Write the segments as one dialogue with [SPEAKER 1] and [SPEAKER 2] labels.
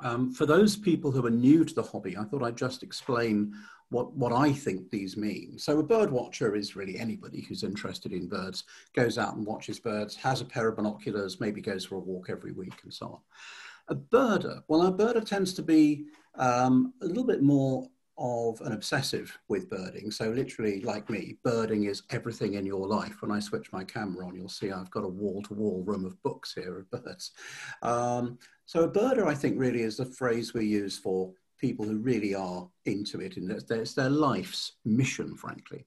[SPEAKER 1] Um, for those people who are new to the hobby, I thought I'd just explain what, what I think these mean. So a bird watcher is really anybody who's interested in birds, goes out and watches birds, has a pair of binoculars, maybe goes for a walk every week and so on. A birder, well, a birder tends to be um, a little bit more of an obsessive with birding. So literally like me, birding is everything in your life. When I switch my camera on, you'll see I've got a wall-to-wall room of books here of birds. Um, so a birder, I think, really is the phrase we use for people who really are into it. And it's their life's mission, frankly.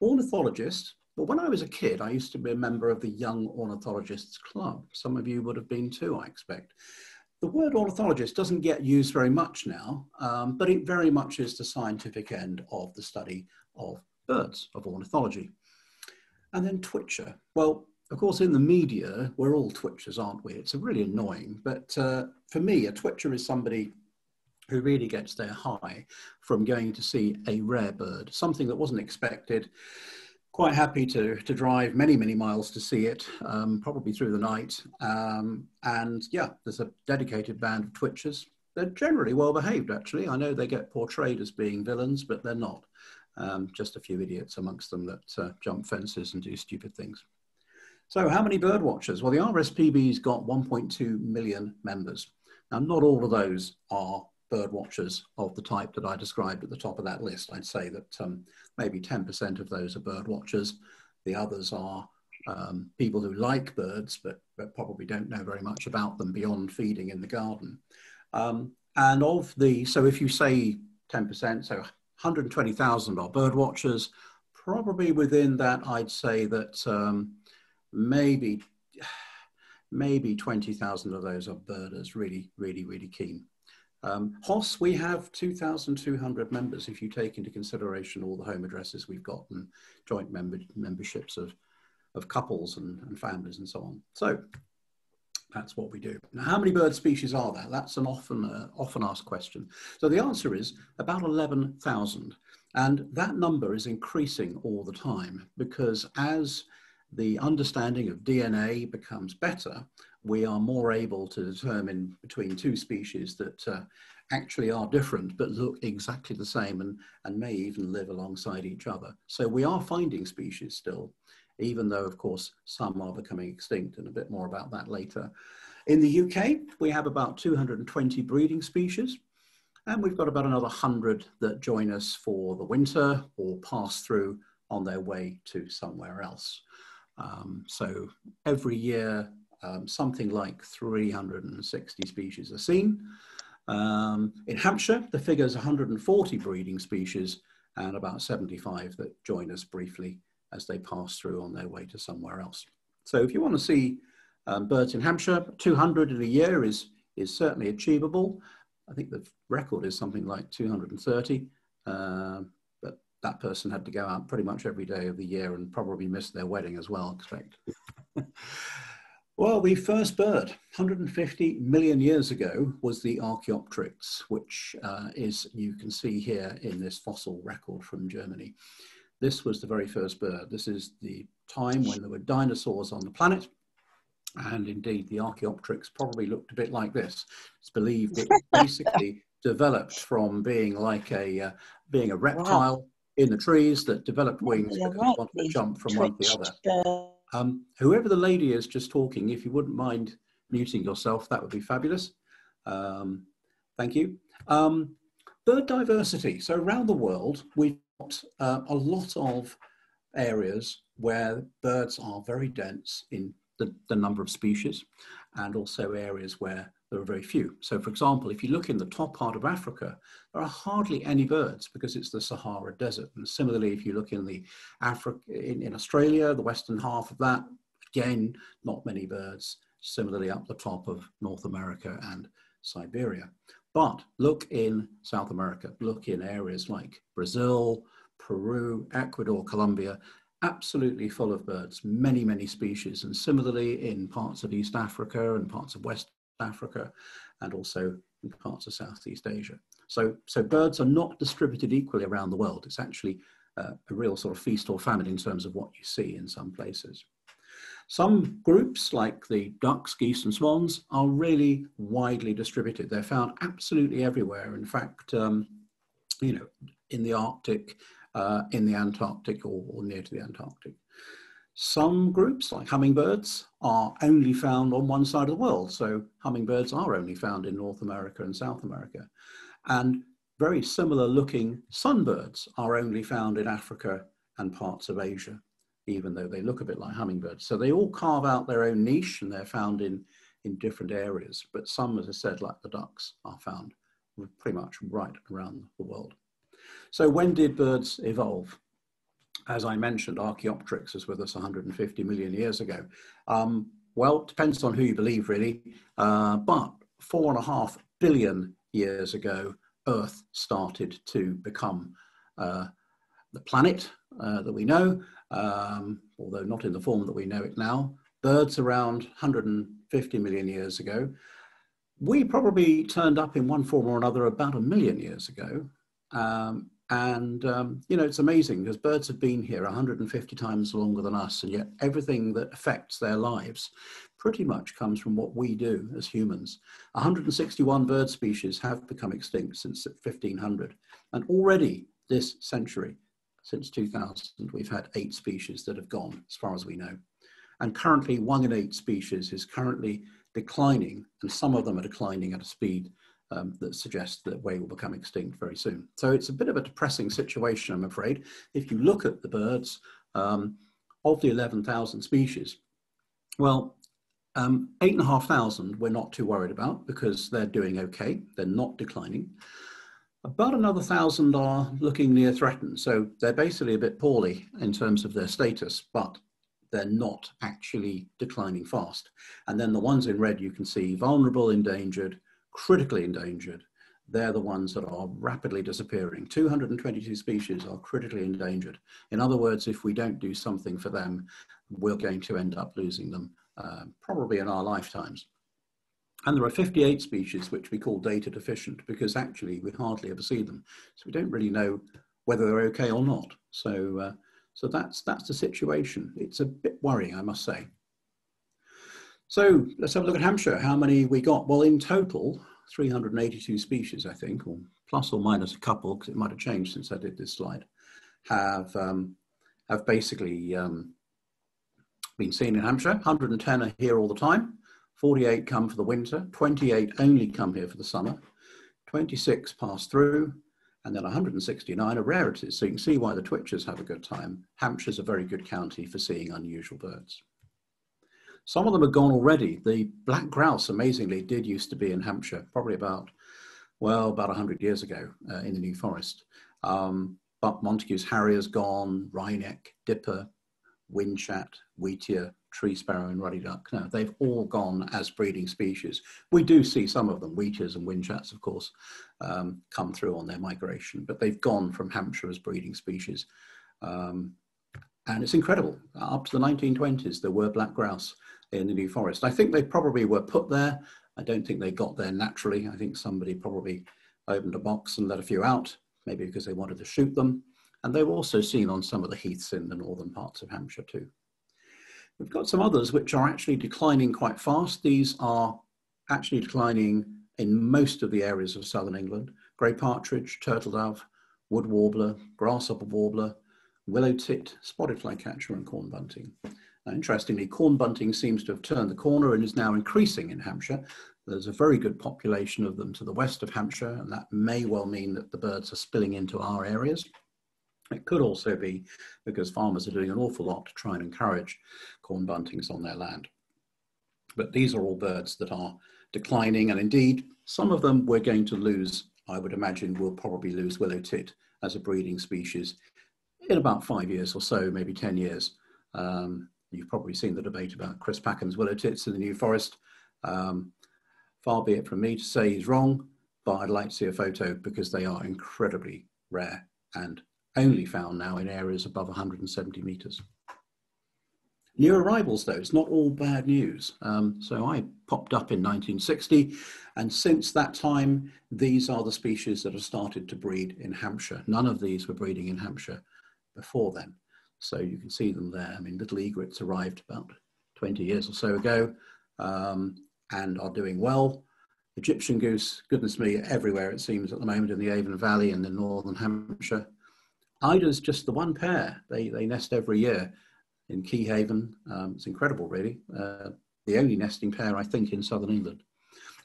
[SPEAKER 1] Ornithologist, But when I was a kid, I used to be a member of the Young Ornithologists Club. Some of you would have been too, I expect. The word ornithologist doesn't get used very much now, um, but it very much is the scientific end of the study of birds, of ornithology. And then twitcher. Well, of course, in the media, we're all twitchers, aren't we? It's really annoying. But uh, for me, a twitcher is somebody who really gets their high from going to see a rare bird, something that wasn't expected, quite happy to, to drive many, many miles to see it, um, probably through the night. Um, and yeah, there's a dedicated band of twitchers. They're generally well behaved, actually. I know they get portrayed as being villains, but they're not. Um, just a few idiots amongst them that uh, jump fences and do stupid things. So, how many bird watchers? Well, the RSPB's got 1.2 million members. Now, not all of those are bird watchers of the type that I described at the top of that list. I'd say that um, maybe 10% of those are bird watchers. The others are um, people who like birds, but, but, probably don't know very much about them beyond feeding in the garden. Um, and of the, so if you say 10%, so 120,000 are bird watchers, probably within that, I'd say that um, maybe, maybe 20,000 of those are birders, really, really, really keen. Um, HOS, we have 2,200 members if you take into consideration all the home addresses we've got and joint member, memberships of, of couples and, and families and so on. So that's what we do. Now, how many bird species are there? That's an often, uh, often asked question. So the answer is about 11,000. And that number is increasing all the time because as the understanding of DNA becomes better, we are more able to determine between two species that uh, actually are different but look exactly the same and, and may even live alongside each other. So we are finding species still, even though, of course, some are becoming extinct, and a bit more about that later. In the UK, we have about 220 breeding species, and we've got about another 100 that join us for the winter or pass through on their way to somewhere else. Um, so every year, um, something like 360 species are seen. Um, in Hampshire, the figure is 140 breeding species and about 75 that join us briefly as they pass through on their way to somewhere else. So if you want to see um, birds in Hampshire, 200 in a year is, is certainly achievable. I think the record is something like 230, uh, but that person had to go out pretty much every day of the year and probably missed their wedding as well, expect. Well, the first bird, 150 million years ago, was the Archaeopteryx, which uh, is, you can see here in this fossil record from Germany. This was the very first bird. This is the time when there were dinosaurs on the planet. And indeed, the Archaeopteryx probably looked a bit like this. It's believed it basically developed from being like a, uh, being a reptile wow. in the trees that developed wings because it wanted to jump from one to the other. Um, whoever the lady is just talking, if you wouldn't mind muting yourself, that would be fabulous. Um, thank you. Um, bird diversity. So around the world, we've got uh, a lot of areas where birds are very dense in the, the number of species and also areas where there are very few. So for example, if you look in the top part of Africa, there are hardly any birds because it's the Sahara Desert. And similarly, if you look in the Africa, in, in Australia, the western half of that, again, not many birds. Similarly, up the top of North America and Siberia. But look in South America, look in areas like Brazil, Peru, Ecuador, Colombia, absolutely full of birds, many, many species. And similarly in parts of East Africa and parts of West Africa, and also in parts of Southeast Asia. So, so birds are not distributed equally around the world. It's actually uh, a real sort of feast or famine in terms of what you see in some places. Some groups, like the ducks, geese, and swans, are really widely distributed. They're found absolutely everywhere. In fact, um, you know, in the Arctic, uh, in the Antarctic, or, or near to the Antarctic. Some groups, like hummingbirds, are only found on one side of the world. So hummingbirds are only found in North America and South America. And very similar looking sunbirds are only found in Africa and parts of Asia even though they look a bit like hummingbirds. So they all carve out their own niche and they're found in, in different areas. But some, as I said, like the ducks, are found pretty much right around the world. So when did birds evolve? As I mentioned, Archaeopteryx was with us 150 million years ago. Um, well, depends on who you believe, really. Uh, but four and a half billion years ago, Earth started to become uh, the planet uh, that we know, um, although not in the form that we know it now. Birds around 150 million years ago. We probably turned up in one form or another about a million years ago. Um, and, um, you know, it's amazing because birds have been here 150 times longer than us, and yet everything that affects their lives pretty much comes from what we do as humans. 161 bird species have become extinct since 1500, and already this century, since 2000, we've had eight species that have gone, as far as we know. And currently, one in eight species is currently declining, and some of them are declining at a speed um, that suggests that they will become extinct very soon. So it's a bit of a depressing situation, I'm afraid. If you look at the birds, um, of the 11,000 species, well, um, 8,500 we're not too worried about because they're doing okay, they're not declining. About another thousand are looking near threatened. So they're basically a bit poorly in terms of their status, but they're not actually declining fast. And then the ones in red you can see vulnerable, endangered, critically endangered. They're the ones that are rapidly disappearing. 222 species are critically endangered. In other words, if we don't do something for them, we're going to end up losing them, uh, probably in our lifetimes. And there are 58 species which we call data deficient because actually we hardly ever see them. So we don't really know whether they're okay or not. So, uh, so that's, that's the situation. It's a bit worrying, I must say. So let's have a look at Hampshire. How many we got? Well, in total, 382 species, I think, or plus or minus a couple, because it might have changed since I did this slide, have, um, have basically um, been seen in Hampshire. 110 are here all the time. 48 come for the winter, 28 only come here for the summer, 26 pass through, and then 169 are rarities. So you can see why the twitchers have a good time. Hampshire's a very good county for seeing unusual birds. Some of them are gone already. The black grouse, amazingly, did used to be in Hampshire, probably about, well, about 100 years ago uh, in the New Forest. Um, but Montagu's harrier's gone, wryneck, dipper, whinchat, wheatear, tree sparrow and ruddy duck. No, they've all gone as breeding species. We do see some of them, wheatears and whinchats, of course, um, come through on their migration, but they've gone from Hampshire as breeding species. Um, and it's incredible. Up to the 1920s, there were black grouse in the New Forest. I think they probably were put there. I don't think they got there naturally. I think somebody probably opened a box and let a few out, maybe because they wanted to shoot them. And they were also seen on some of the heaths in the northern parts of Hampshire too. We've got some others which are actually declining quite fast. These are actually declining in most of the areas of southern England. Grey partridge, turtle dove, wood warbler, grasshopper warbler, willow tit, spotted flycatcher and corn bunting. Interestingly, corn bunting seems to have turned the corner and is now increasing in Hampshire. There's a very good population of them to the west of Hampshire, and that may well mean that the birds are spilling into our areas. It could also be because farmers are doing an awful lot to try and encourage corn buntings on their land. But these are all birds that are declining, and indeed, some of them we're going to lose. I would imagine we'll probably lose willow tit as a breeding species in about five years or so, maybe 10 years. Um, you've probably seen the debate about Chris Packham's willow tits in the New Forest. Um, far be it from me to say he's wrong, but I'd like to see a photo because they are incredibly rare and only found now in areas above 170 metres. New arrivals, though, it's not all bad news. Um, so I popped up in 1960, and since that time, these are the species that have started to breed in Hampshire. None of these were breeding in Hampshire before then. So you can see them there. I mean, little egrets arrived about 20 years or so ago um, and are doing well. Egyptian goose, goodness me, everywhere it seems at the moment in the Avon Valley and in northern Hampshire. Eiders just the one pair. They, they nest every year in Keyhaven. Um, it's incredible, really. Uh, the only nesting pair, I think, in southern England.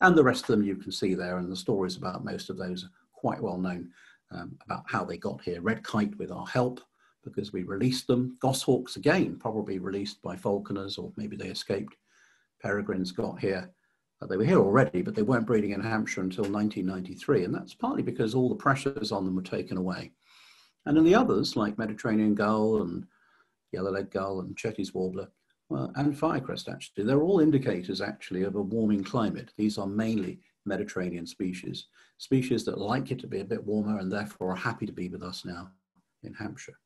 [SPEAKER 1] And the rest of them you can see there, and the stories about most of those are quite well known um, about how they got here. Red kite with our help, because we released them. Goshawks, again, probably released by falconers, or maybe they escaped. Peregrines got here uh, they were here already, but they weren't breeding in Hampshire until 1993, and that's partly because all the pressures on them were taken away. And then the others, like Mediterranean gull and yellow-legged gull and Cetti's warbler, well, and firecrest actually, they're all indicators actually of a warming climate. These are mainly Mediterranean species, species that like it to be a bit warmer and therefore are happy to be with us now in Hampshire.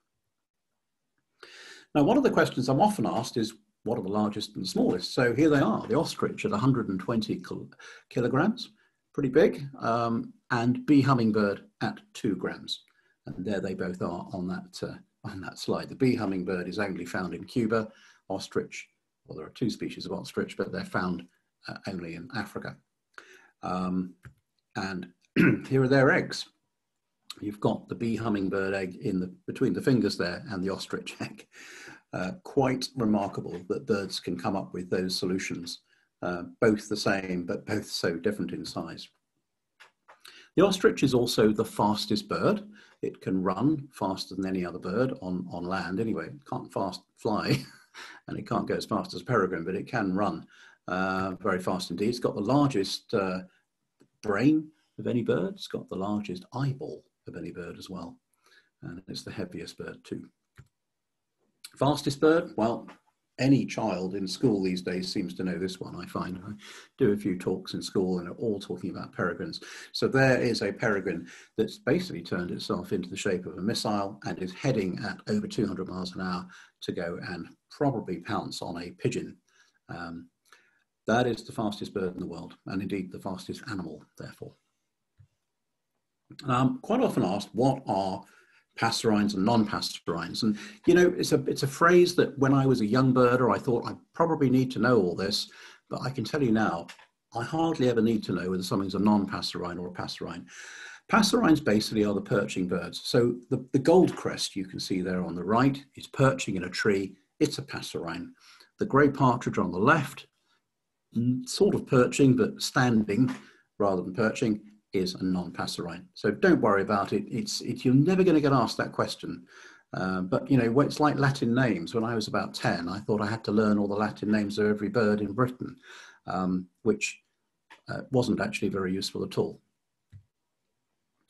[SPEAKER 1] Now, one of the questions I'm often asked is, what are the largest and smallest? So here they are, the ostrich at 120 kil kilograms, pretty big, um, and bee hummingbird at two grams. And there they both are on that, uh, on that slide. The bee hummingbird is only found in Cuba, ostrich, well, there are two species of ostrich, but they're found uh, only in Africa. Um, and here are their eggs. You've got the bee hummingbird egg in the between the fingers there and the ostrich egg. Uh, quite remarkable that birds can come up with those solutions, uh, both the same but both so different in size. The ostrich is also the fastest bird. It can run faster than any other bird on, on land anyway. It can't fast fly and it can't go as fast as peregrine, but it can run uh, very fast indeed. It's got the largest uh, brain of any bird. It's got the largest eyeball of any bird as well. And it's the heaviest bird too. Fastest bird? Well, any child in school these days seems to know this one, I find. I do a few talks in school and are all talking about peregrines. So there is a peregrine that's basically turned itself into the shape of a missile and is heading at over 200 miles an hour to go and probably pounce on a pigeon. Um, that is the fastest bird in the world and indeed the fastest animal, therefore. I'm quite often asked, what are passerines and non-passerines. And you know, it's a it's a phrase that when I was a young birder, I thought I probably need to know all this, but I can tell you now, I hardly ever need to know whether something's a non-passerine or a passerine. Passerines basically are the perching birds. So the, the gold crest you can see there on the right is perching in a tree. It's a passerine. The grey partridge on the left, sort of perching, but standing rather than perching, is a non-passerine. So don't worry about it. It's, it, you're never going to get asked that question. Uh, but you know, it's like Latin names. When I was about 10, I thought I had to learn all the Latin names of every bird in Britain, um, which uh, wasn't actually very useful at all.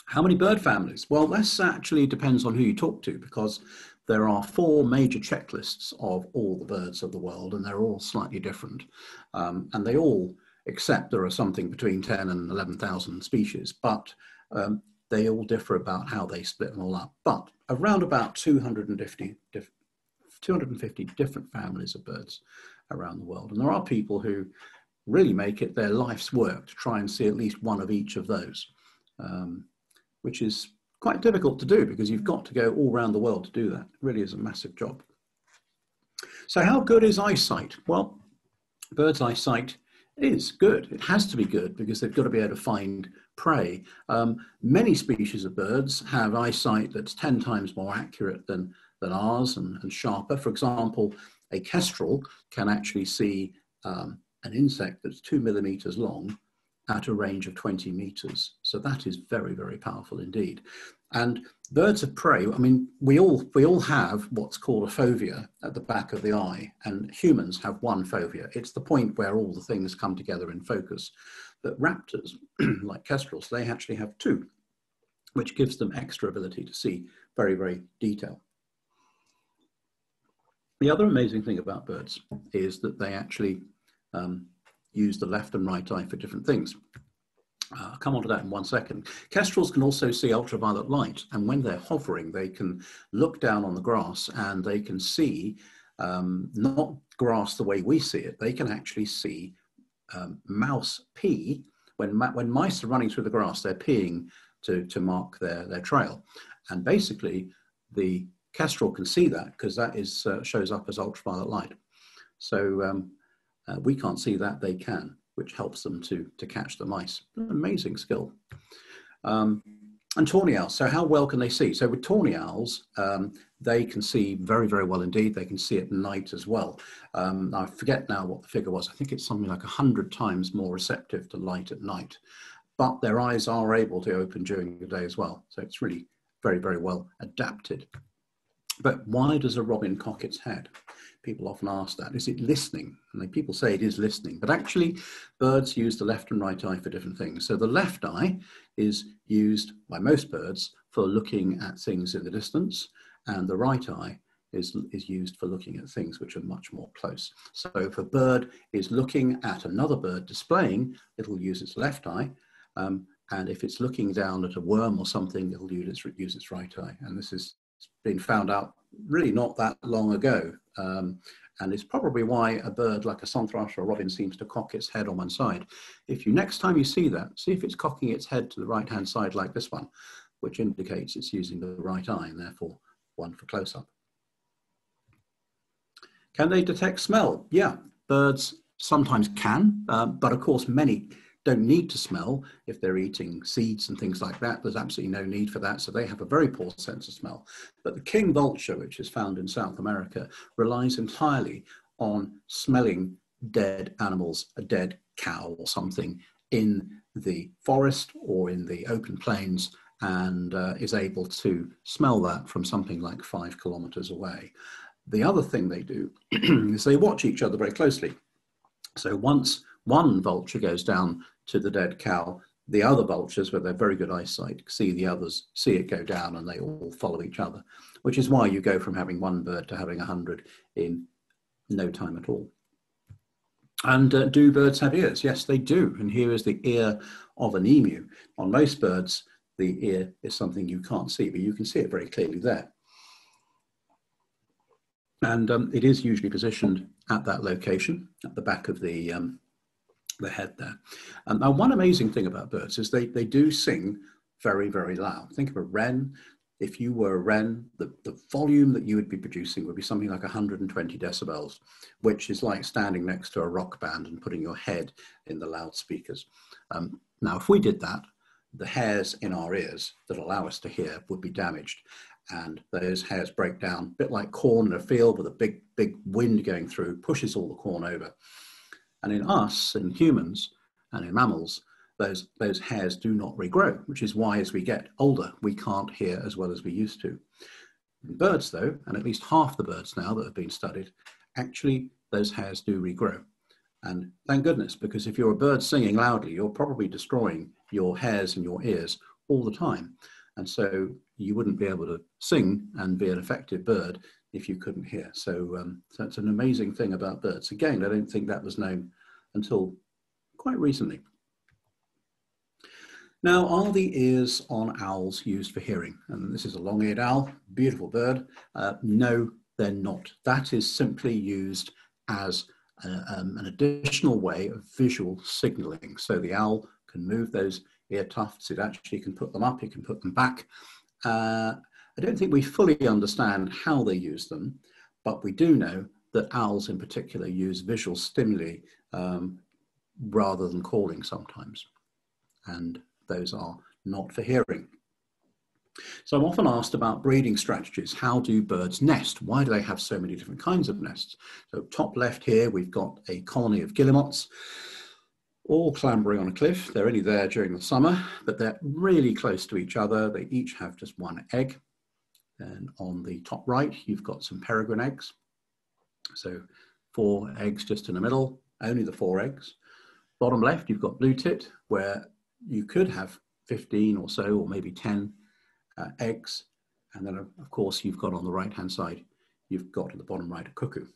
[SPEAKER 1] How many bird families? Well, this actually depends on who you talk to because there are four major checklists of all the birds of the world and they're all slightly different. Um, and they all except there are something between 10 and 11,000 species, but um, they all differ about how they split them all up. But around about 250, 250 different families of birds around the world. And there are people who really make it their life's work to try and see at least one of each of those, um, which is quite difficult to do because you've got to go all around the world to do that. It really is a massive job. So how good is eyesight? Well, bird's eyesight is good. It has to be good because they've got to be able to find prey. Um, many species of birds have eyesight that's 10 times more accurate than, than ours and, and sharper. For example, a kestrel can actually see um, an insect that's two millimeters long at a range of 20 meters. So that is very, very powerful indeed. And birds of prey, I mean, we all, we all have what's called a fovea at the back of the eye, and humans have one fovea. It's the point where all the things come together in focus. But raptors, like kestrels, they actually have two, which gives them extra ability to see very, very detail. The other amazing thing about birds is that they actually um, use the left and right eye for different things. Uh, I'll come on to that in one second. Kestrels can also see ultraviolet light, and when they're hovering, they can look down on the grass and they can see um, not grass the way we see it. They can actually see um, mouse pee. When, when mice are running through the grass, they're peeing to, to mark their, their trail. And basically, the kestrel can see that because that is, uh, shows up as ultraviolet light. So um, uh, we can't see that, they can, which helps them to, to catch the mice. An amazing skill. Um, and tawny owls, so how well can they see? So with tawny owls, um, they can see very, very well indeed. They can see at night as well. Um, I forget now what the figure was. I think it's something like 100 times more receptive to light at night. But their eyes are able to open during the day as well. So it's really very, very well adapted. But why does a robin cock its head? People often ask that. Is it listening? And people say it is listening, but actually birds use the left and right eye for different things. So the left eye is used by most birds for looking at things in the distance, and the right eye is, is used for looking at things which are much more close. So if a bird is looking at another bird displaying, it'll use its left eye, um, and if it's looking down at a worm or something, it'll use its, use its right eye. And this has been found out really not that long ago. Um, and it's probably why a bird like a song thrush or a robin seems to cock its head on one side. If you next time you see that, see if it's cocking its head to the right hand side like this one, which indicates it's using the right eye and therefore one for close up. Can they detect smell? Yeah, birds sometimes can, uh, but of course many don't need to smell if they're eating seeds and things like that. There's absolutely no need for that. So they have a very poor sense of smell. But the king vulture, which is found in South America, relies entirely on smelling dead animals, a dead cow or something in the forest or in the open plains and uh, is able to smell that from something like five kilometers away. The other thing they do is they watch each other very closely. So once one vulture goes down to the dead cow, the other vultures, with their very good eyesight, see the others, see it go down, and they all follow each other, which is why you go from having one bird to having a hundred in no time at all. And uh, do birds have ears? Yes, they do. And here is the ear of an emu. On most birds, the ear is something you can't see, but you can see it very clearly there. And um, it is usually positioned at that location, at the back of the um, the head there. Um, now, one amazing thing about birds is they, they do sing very, very loud. Think of a wren. If you were a wren, the, the volume that you would be producing would be something like 120 decibels, which is like standing next to a rock band and putting your head in the loudspeakers. Um, now, if we did that, the hairs in our ears that allow us to hear would be damaged. And those hairs break down, a bit like corn in a field with a big, big wind going through, pushes all the corn over. And in us, in humans, and in mammals, those, those hairs do not regrow, which is why as we get older, we can't hear as well as we used to. In birds, though, and at least half the birds now that have been studied, actually those hairs do regrow. And thank goodness, because if you're a bird singing loudly, you're probably destroying your hairs in your ears all the time. And so you wouldn't be able to sing and be an effective bird if you couldn't hear. So, um, it's an amazing thing about birds. Again, I don't think that was known until quite recently. Now, are the ears on owls used for hearing? And this is a long-eared owl, beautiful bird. Uh, no, they're not. That is simply used as a, um, an additional way of visual signaling. So the owl can move those ear tufts, it actually can put them up, it can put them back. Uh, I don't think we fully understand how they use them, but we do know that owls in particular use visual stimuli um, rather than calling sometimes. And those are not for hearing. So I'm often asked about breeding strategies. How do birds nest? Why do they have so many different kinds of nests? So top left here, we've got a colony of guillemots, all clambering on a cliff. They're only there during the summer, but they're really close to each other. They each have just one egg. And on the top right, you've got some peregrine eggs. So four eggs just in the middle, only the four eggs. Bottom left, you've got blue tit, where you could have 15 or so, or maybe 10 uh, eggs. And then, of course, you've got on the right-hand side, you've got at the bottom right a cuckoo,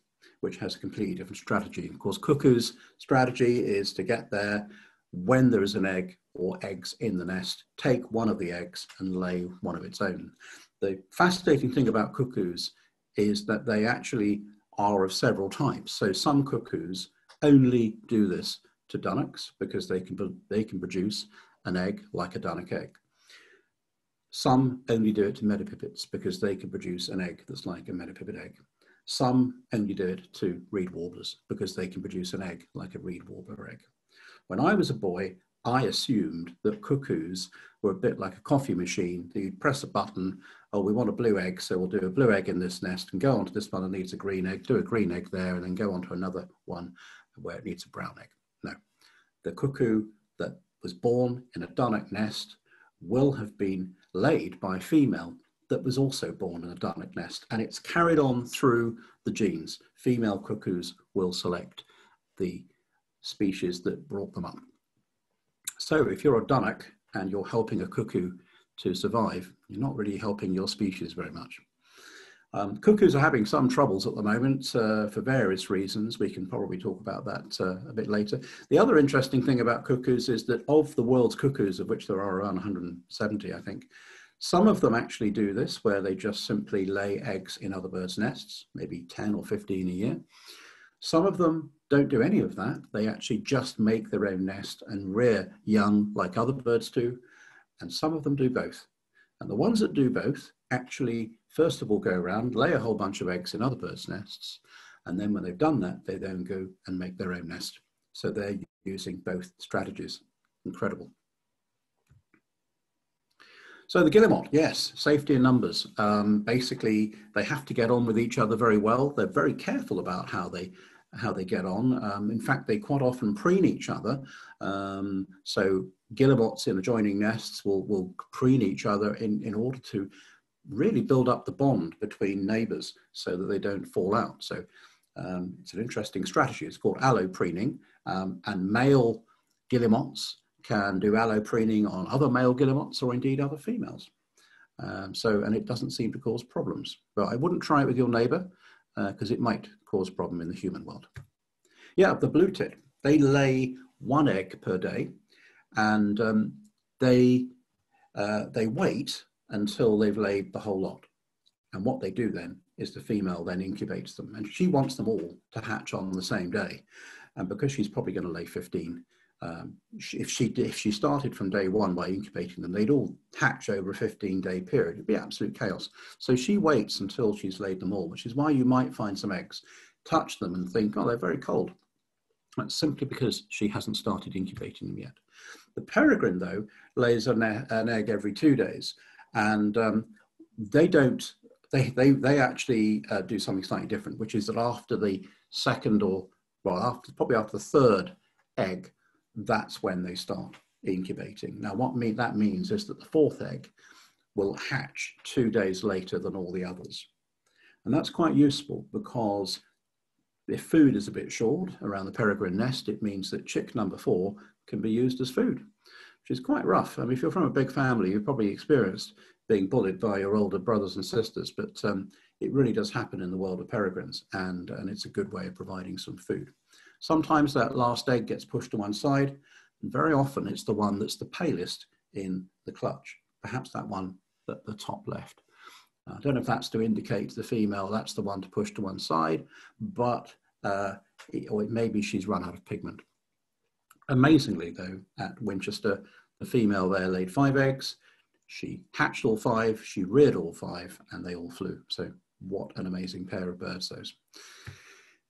[SPEAKER 1] which has a completely different strategy. Of course, cuckoo's strategy is to get there when there is an egg or eggs in the nest, take one of the eggs and lay one of its own. The fascinating thing about cuckoos is that they actually are of several types. So some cuckoos only do this to dunnocks because they can, they can produce an egg like a dunnock egg. Some only do it to meadow pipits because they can produce an egg that's like a meadow pipit egg. Some only do it to reed warblers because they can produce an egg like a reed warbler egg. When I was a boy, I assumed that cuckoos were a bit like a coffee machine. You press a button, oh, we want a blue egg, so we'll do a blue egg in this nest and go on to this one that needs a green egg, do a green egg there, and then go on to another one where it needs a brown egg. No, the cuckoo that was born in a dunnock nest will have been laid by a female that was also born in a dunnock nest, and it's carried on through the genes. Female cuckoos will select the species that brought them up. So if you're a dunnock and you're helping a cuckoo to survive, you're not really helping your species very much. Um, cuckoos are having some troubles at the moment uh, for various reasons. We can probably talk about that uh, a bit later. The other interesting thing about cuckoos is that of the world's cuckoos, of which there are around 170, I think, some of them actually do this, where they just simply lay eggs in other birds' nests, maybe 10 or 15 a year. Some of them don't do any of that. They actually just make their own nest and rear young like other birds do. And some of them do both. And the ones that do both actually, first of all, go around, lay a whole bunch of eggs in other birds' nests. And then when they've done that, they then go and make their own nest. So they're using both strategies. Incredible. So the guillemot, yes, safety in numbers. Um, basically, they have to get on with each other very well. They're very careful about how they how they get on. Um, in fact, they quite often preen each other. Um, so guillemots in adjoining nests will, will preen each other in, in order to really build up the bond between neighbors so that they don't fall out. So um, it's an interesting strategy. It's called allopreening um, and male guillemots can do allopreening on other male guillemots or indeed other females. Um, so, and it doesn't seem to cause problems. But I wouldn't try it with your neighbor because uh, it might cause problem in the human world. Yeah, the blue tit, they lay one egg per day and um, they, uh, they wait until they've laid the whole lot. And what they do then is the female then incubates them and she wants them all to hatch on the same day. And because she's probably going to lay 15, um, if she if she started from day one by incubating them, they'd all hatch over a 15 day period. It'd be absolute chaos. So she waits until she's laid them all, which is why you might find some eggs, touch them and think, oh, they're very cold. That's simply because she hasn't started incubating them yet. The peregrine, though, lays an, an egg every two days, and um, they don't. They they they actually uh, do something slightly different, which is that after the second or well, after probably after the third egg, that's when they start incubating. Now, what mean, that means is that the fourth egg will hatch two days later than all the others. And that's quite useful because if food is a bit short around the peregrine nest, it means that chick number four can be used as food, which is quite rough. I mean, if you're from a big family, you've probably experienced being bullied by your older brothers and sisters, but um, it really does happen in the world of peregrines, and, and it's a good way of providing some food. Sometimes that last egg gets pushed to one side, and very often it's the one that's the palest in the clutch, perhaps that one at the top left. I don't know if that's to indicate to the female that's the one to push to one side, but uh, it, or it maybe she's run out of pigment. Amazingly, though, at Winchester, the female there laid five eggs. She hatched all five, she reared all five, and they all flew. So, what an amazing pair of birds those.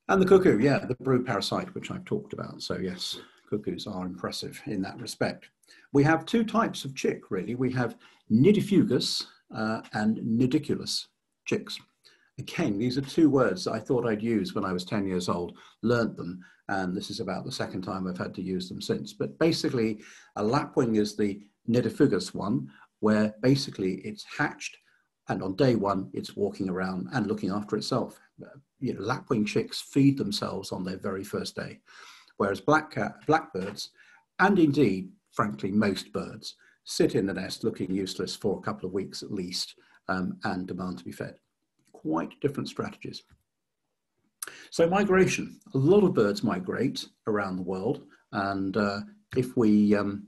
[SPEAKER 1] And the cuckoo, yeah, the brood parasite, which I've talked about. So yes, cuckoos are impressive in that respect. We have two types of chick, really. We have nidifugous uh, and nidicolous chicks. Again, these are two words I thought I'd use when I was 10 years old, learnt them, and this is about the second time I've had to use them since. But basically, a lapwing is the nidifugous one, where basically it's hatched, and on day one, it's walking around and looking after itself you know, lapwing chicks feed themselves on their very first day, whereas black cat, blackbirds, and indeed, frankly, most birds, sit in the nest looking useless for a couple of weeks at least um, and demand to be fed. Quite different strategies. So migration, a lot of birds migrate around the world. And uh, if we um,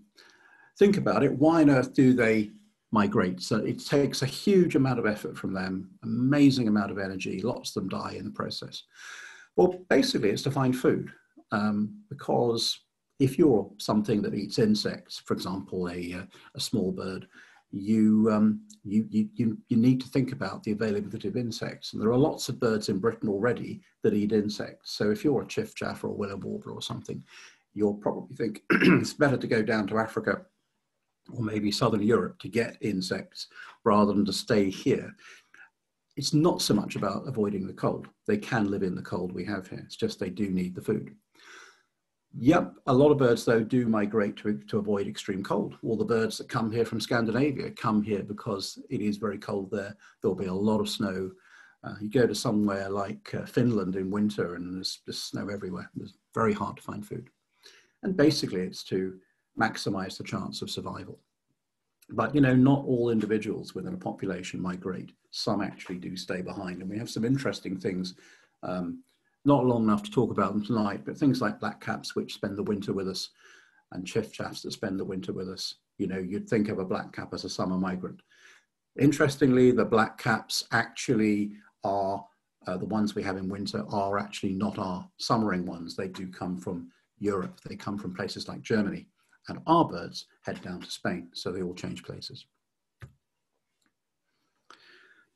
[SPEAKER 1] think about it, why on earth do they migrate. So it takes a huge amount of effort from them, amazing amount of energy, lots of them die in the process. Well, basically it's to find food um, because if you're something that eats insects, for example, a, uh, a small bird, you, um, you, you, you, need to think about the availability of insects. And there are lots of birds in Britain already that eat insects. So if you're a chiffchaff or a willow warbler or something, you'll probably think it's better to go down to Africa or maybe Southern Europe to get insects rather than to stay here. It's not so much about avoiding the cold. They can live in the cold we have here. It's just they do need the food. Yep, a lot of birds though do migrate to, to avoid extreme cold. All the birds that come here from Scandinavia come here because it is very cold there. There'll be a lot of snow. Uh, you go to somewhere like uh, Finland in winter and there's just snow everywhere. It's very hard to find food. And basically it's to maximize the chance of survival. But you know, not all individuals within a population migrate. Some actually do stay behind. And we have some interesting things um, not long enough to talk about them tonight, but things like blackcaps, which spend the winter with us, and chiffchaffs that spend the winter with us. You know, you'd think of a blackcap as a summer migrant. Interestingly, the blackcaps actually are uh, the ones we have in winter are actually not our summering ones. They do come from Europe. They come from places like Germany. And our birds head down to Spain, so they all change places.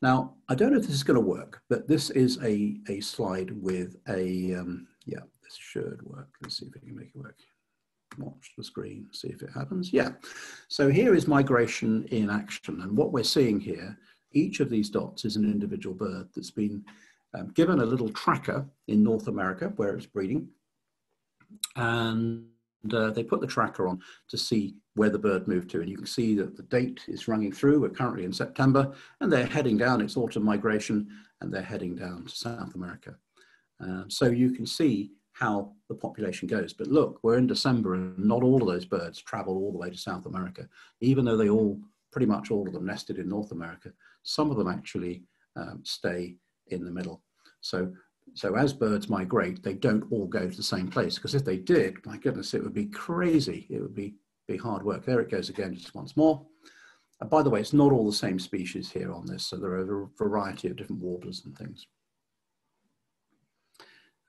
[SPEAKER 1] Now, I don't know if this is going to work, but this is a, a slide with a, um, yeah, this should work. Let's see if we can make it work. Watch the screen, see if it happens. Yeah, so here is migration in action. And what we're seeing here, each of these dots is an individual bird that's been um, given a little tracker in North America where it's breeding. And uh, they put the tracker on to see where the bird moved to. And you can see that the date is running through. We're currently in September and they're heading down. It's autumn migration and they're heading down to South America. Um, so you can see how the population goes. But look, we're in December and not all of those birds travel all the way to South America, even though they all, pretty much all of them nested in North America. Some of them actually um, stay in the middle. So so as birds migrate, they don't all go to the same place because if they did, my goodness, it would be crazy. It would be, be hard work. There it goes again, just once more. Uh, by the way, it's not all the same species here on this, so there are a variety of different warblers and things.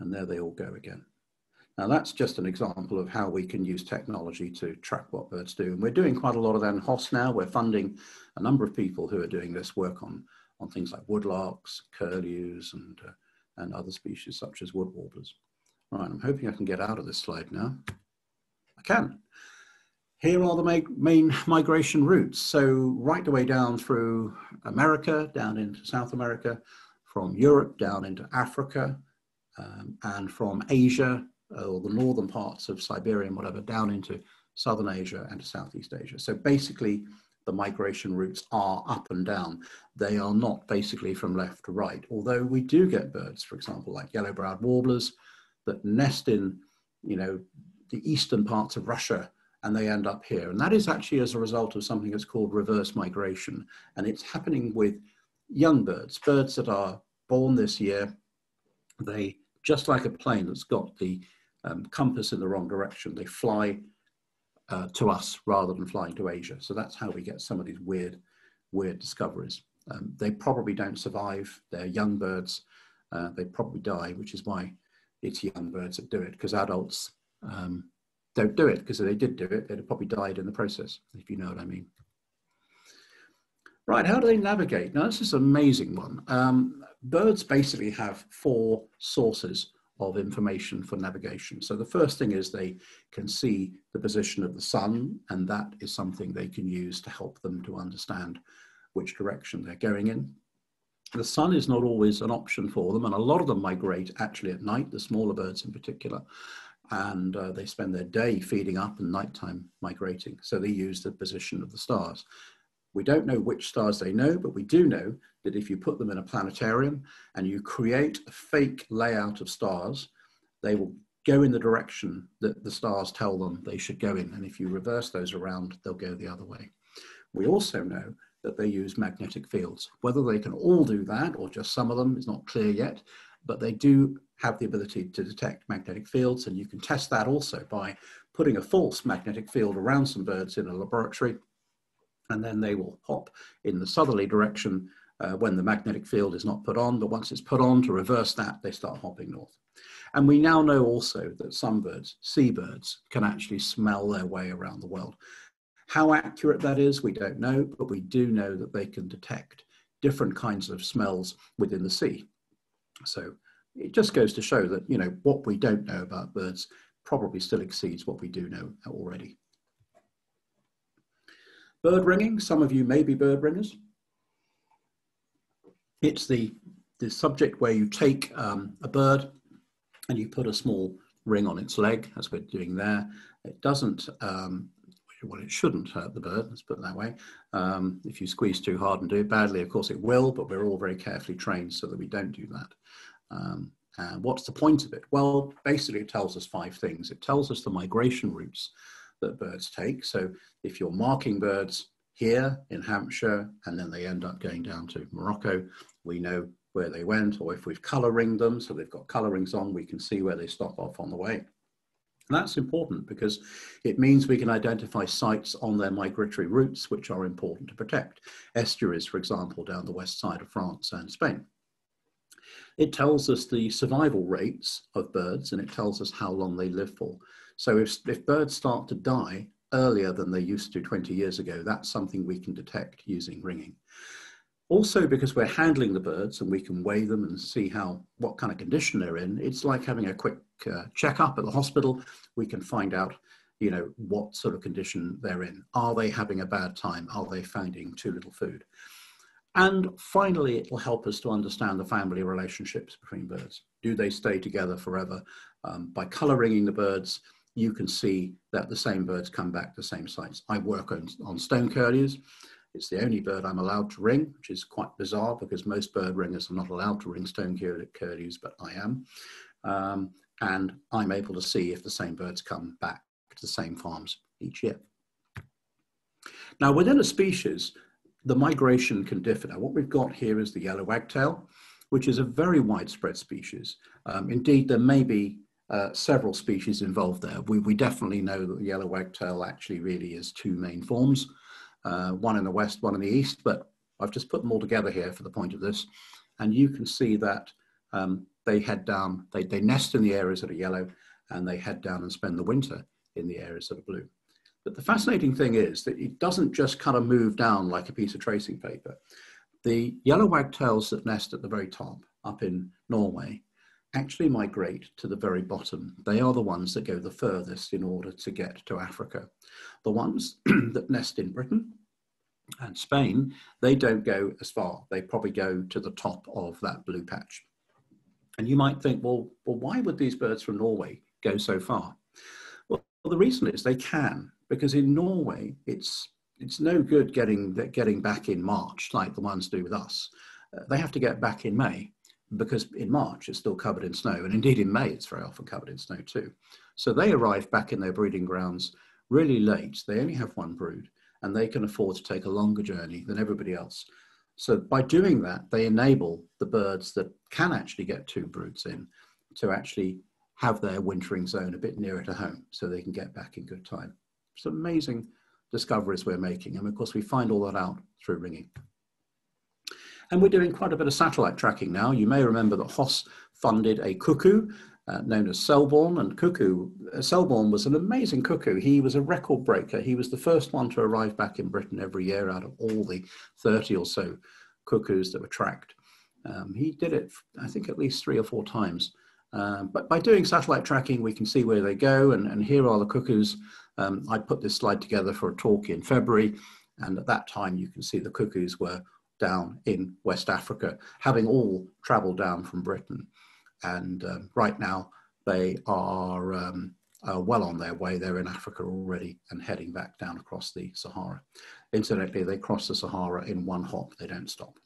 [SPEAKER 1] And there they all go again. Now that's just an example of how we can use technology to track what birds do. And we're doing quite a lot of that in HOS now. We're funding a number of people who are doing this work on, on things like woodlarks, curlews, and uh, and other species such as wood warblers. Right, I'm hoping I can get out of this slide now. I can. Here are the main migration routes. So right the way down through America, down into South America, from Europe down into Africa, um, and from Asia, or the northern parts of Siberia and whatever, down into Southern Asia and to Southeast Asia. So basically, the migration routes are up and down. They are not basically from left to right, although we do get birds, for example, like yellow-browed warblers that nest in, you know, the eastern parts of Russia and they end up here. And that is actually as a result of something that's called reverse migration. And it's happening with young birds, birds that are born this year. They, just like a plane that's got the um, compass in the wrong direction, they fly uh, to us rather than flying to Asia. So that's how we get some of these weird, weird discoveries. Um, they probably don't survive. They're young birds. Uh, they probably die, which is why it's young birds that do it, because adults um, don't do it, because if they did do it, they'd have probably died in the process, if you know what I mean. Right, how do they navigate? Now, this is an amazing one. Um, birds basically have four sources of information for navigation. So the first thing is they can see the position of the sun, and that is something they can use to help them to understand which direction they're going in. The sun is not always an option for them, and a lot of them migrate actually at night, the smaller birds in particular, and uh, they spend their day feeding up and nighttime migrating. So they use the position of the stars. We don't know which stars they know, but we do know that if you put them in a planetarium and you create a fake layout of stars, they will go in the direction that the stars tell them they should go in. And if you reverse those around, they'll go the other way. We also know that they use magnetic fields. Whether they can all do that or just some of them is not clear yet, but they do have the ability to detect magnetic fields. And you can test that also by putting a false magnetic field around some birds in a laboratory and then they will hop in the southerly direction uh, when the magnetic field is not put on, but once it's put on to reverse that, they start hopping north. And we now know also that some birds, seabirds, can actually smell their way around the world. How accurate that is, we don't know, but we do know that they can detect different kinds of smells within the sea. So it just goes to show that, you know, what we don't know about birds probably still exceeds what we do know already. Bird ringing, some of you may be bird ringers. It's the, the subject where you take um, a bird and you put a small ring on its leg, as we're doing there. It doesn't, um, well, it shouldn't hurt the bird, let's put it that way. Um, if you squeeze too hard and do it badly, of course it will, but we're all very carefully trained so that we don't do that. Um, and what's the point of it? Well, basically it tells us five things. It tells us the migration routes that birds take. So if you're marking birds here in Hampshire and then they end up going down to Morocco, we know where they went, or if we've color ringed them, so they've got color rings on, we can see where they stop off on the way. And that's important because it means we can identify sites on their migratory routes, which are important to protect. Estuaries, for example, down the west side of France and Spain. It tells us the survival rates of birds and it tells us how long they live for. So if, if birds start to die earlier than they used to 20 years ago, that's something we can detect using ringing. Also, because we're handling the birds and we can weigh them and see how what kind of condition they're in, it's like having a quick uh, checkup at the hospital. We can find out, you know, what sort of condition they're in. Are they having a bad time? Are they finding too little food? And finally, it will help us to understand the family relationships between birds. Do they stay together forever? Um, by color ringing the birds, you can see that the same birds come back to the same sites. I work on, on stone curlews. It's the only bird I'm allowed to ring, which is quite bizarre because most bird ringers are not allowed to ring stone curlews, but I am. Um, and I'm able to see if the same birds come back to the same farms each year. Now, within a species, the migration can differ. Now, what we've got here is the yellow wagtail, which is a very widespread species. Um, indeed, there may be uh, several species involved there. We, we definitely know that the yellow wagtail actually really is two main forms uh, one in the west, one in the east, but I've just put them all together here for the point of this. And you can see that um, they head down, they, they nest in the areas that are yellow and they head down and spend the winter in the areas that are blue. But the fascinating thing is that it doesn't just kind of move down like a piece of tracing paper. The yellow wagtails that nest at the very top up in Norway actually migrate to the very bottom. They are the ones that go the furthest in order to get to Africa. The ones that nest in Britain and Spain, they don't go as far. They probably go to the top of that blue patch. And you might think, well, well why would these birds from Norway go so far? Well, the reason is they can, because in Norway, it's, it's no good getting, getting back in March like the ones do with us. Uh, they have to get back in May because in March it's still covered in snow, and indeed in May it's very often covered in snow too. So they arrive back in their breeding grounds really late. They only have one brood, and they can afford to take a longer journey than everybody else. So by doing that, they enable the birds that can actually get two broods in to actually have their wintering zone a bit nearer to home so they can get back in good time. It's amazing discoveries we're making. And of course, we find all that out through ringing. And we're doing quite a bit of satellite tracking now. You may remember that Hoss funded a cuckoo uh, known as Selborne. And cuckoo, uh, Selborne was an amazing cuckoo. He was a record breaker. He was the first one to arrive back in Britain every year out of all the 30 or so cuckoos that were tracked. Um, he did it, I think, at least three or four times. Uh, but by doing satellite tracking, we can see where they go. And, and here are the cuckoos. Um, I put this slide together for a talk in February. And at that time, you can see the cuckoos were down in West Africa, having all traveled down from Britain. And um, right now, they are um, uh, well on their way. They're in Africa already and heading back down across the Sahara. Incidentally, they cross the Sahara in one hop, they don't stop.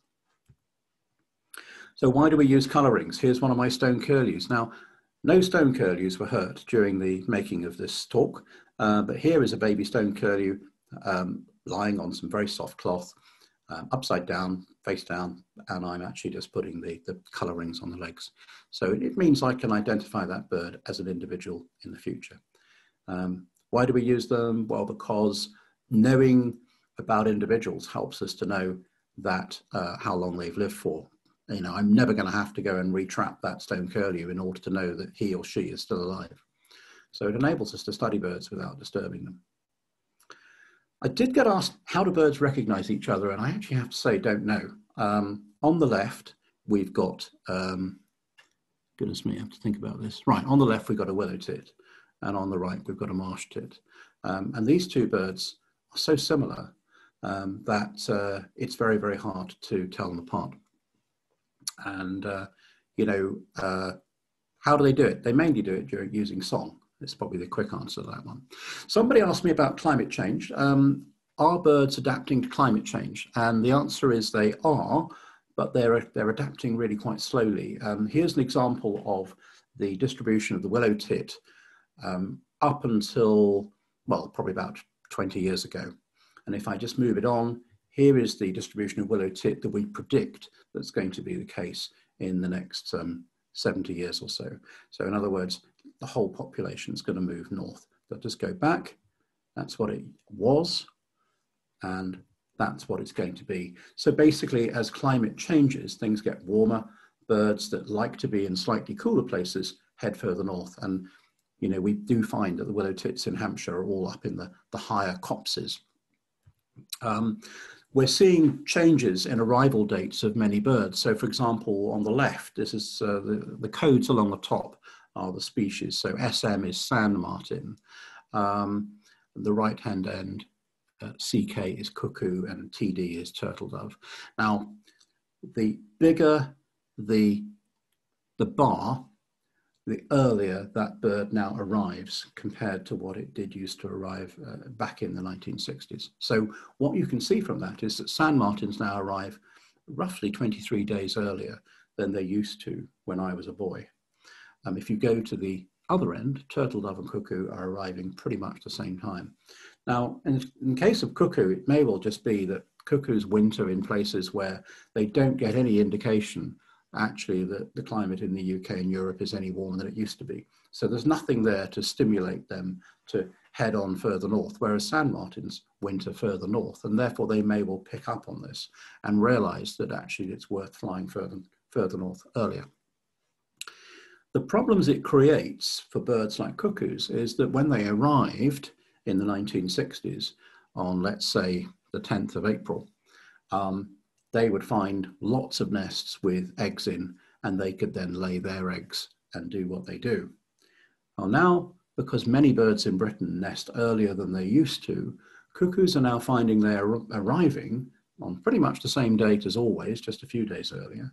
[SPEAKER 1] So why do we use colour rings? Here's one of my stone curlews. Now, no stone curlews were hurt during the making of this talk, uh, but here is a baby stone curlew um, lying on some very soft cloth um, upside down, face down, and I'm actually just putting the, the colour rings on the legs. So it means I can identify that bird as an individual in the future. Um, why do we use them? Well, because knowing about individuals helps us to know that uh, how long they've lived for. You know, I'm never going to have to go and retrap that stone curlew in order to know that he or she is still alive. So it enables us to study birds without disturbing them. I did get asked, how do birds recognize each other? And I actually have to say, don't know. Um, on the left, we've got, um, goodness me, I have to think about this. Right, on the left, we've got a willow tit, and on the right, we've got a marsh tit. Um, and these two birds are so similar um, that uh, it's very, very hard to tell them apart. And, uh, you know, uh, how do they do it? They mainly do it during using song. It's probably the quick answer to that one. Somebody asked me about climate change. Um, are birds adapting to climate change? And the answer is they are, but they're, they're adapting really quite slowly. Um, here's an example of the distribution of the willow tit um, up until, well, probably about 20 years ago. And if I just move it on, here is the distribution of willow tit that we predict that's going to be the case in the next um, 70 years or so. So in other words, the whole population is going to move north. But just go back, that's what it was, and that's what it's going to be. So basically, as climate changes, things get warmer, birds that like to be in slightly cooler places head further north. And, you know, we do find that the willow tits in Hampshire are all up in the, the higher copses. Um, we're seeing changes in arrival dates of many birds. So for example, on the left, this is uh, the, the codes along the top are the species. So SM is sand martin. Um, the right-hand end, uh, CK is cuckoo and TD is turtle dove. Now, the bigger the, the bar, the earlier that bird now arrives compared to what it did used to arrive uh, back in the 1960s. So what you can see from that is that sand martins now arrive roughly 23 days earlier than they used to when I was a boy. Um, if you go to the other end, turtle dove and cuckoo are arriving pretty much the same time. Now, in, in case of cuckoo, it may well just be that cuckoos winter in places where they don't get any indication actually that the climate in the UK and Europe is any warmer than it used to be. So there's nothing there to stimulate them to head on further north, whereas sand martins winter further north, and therefore they may well pick up on this and realize that actually it's worth flying further, further north earlier. The problems it creates for birds like cuckoos is that when they arrived in the 1960s on, let's say, the 10th of April, um, they would find lots of nests with eggs in, and they could then lay their eggs and do what they do. Well, now, because many birds in Britain nest earlier than they used to, cuckoos are now finding they're arriving on pretty much the same date as always, just a few days earlier,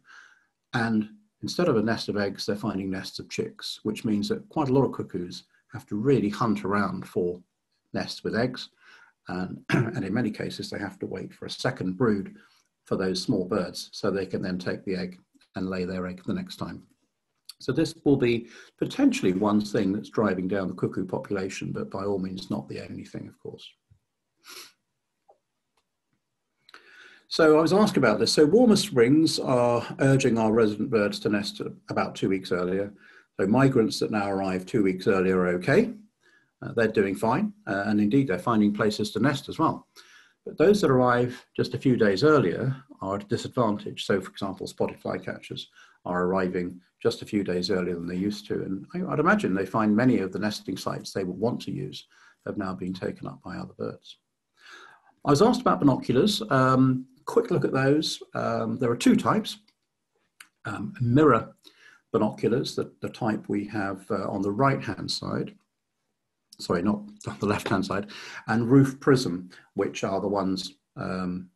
[SPEAKER 1] and Instead of a nest of eggs, they're finding nests of chicks, which means that quite a lot of cuckoos have to really hunt around for nests with eggs. And, and in many cases, they have to wait for a second brood for those small birds so they can then take the egg and lay their egg the next time. So this will be potentially one thing that's driving down the cuckoo population, but by all means not the only thing, of course. So I was asked about this. So warmer springs are urging our resident birds to nest about two weeks earlier. So migrants that now arrive two weeks earlier are okay. Uh, they're doing fine. Uh, and indeed, they're finding places to nest as well. But those that arrive just a few days earlier are at a disadvantage. So for example, spotted flycatchers are arriving just a few days earlier than they used to. And I, would imagine they find many of the nesting sites they would want to use have now been taken up by other birds. I was asked about binoculars. Um, quick look at those. Um, there are two types. Um, Porro binoculars, the, the type we have uh, on the right-hand side, sorry, not on the left-hand side, and roof prism, which are the ones um,